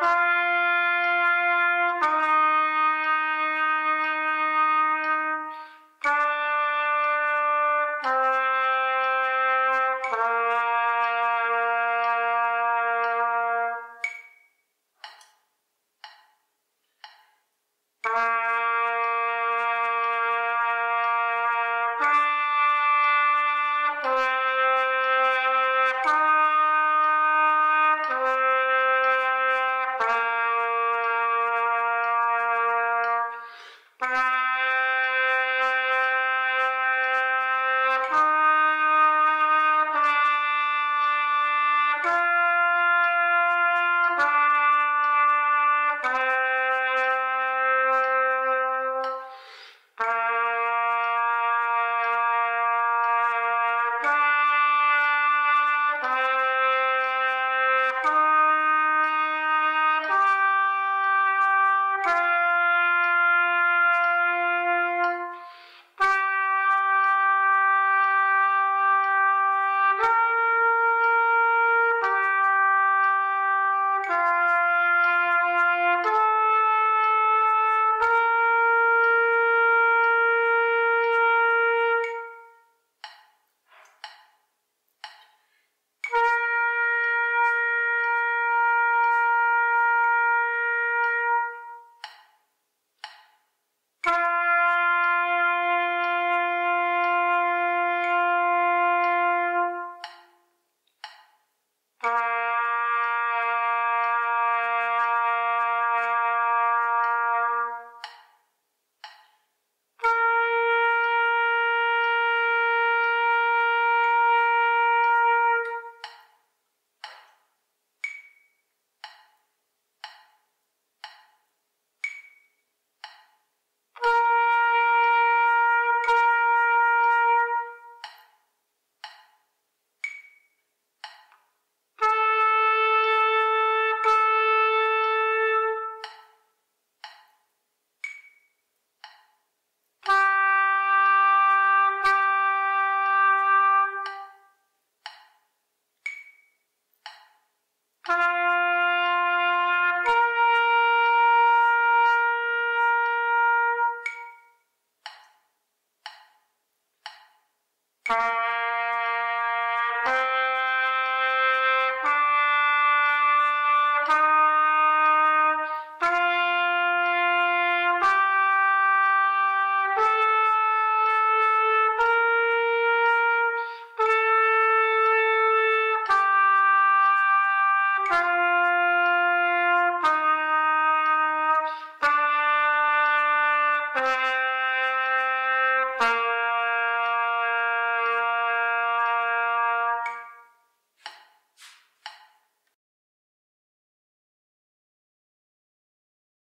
Bye. Bye.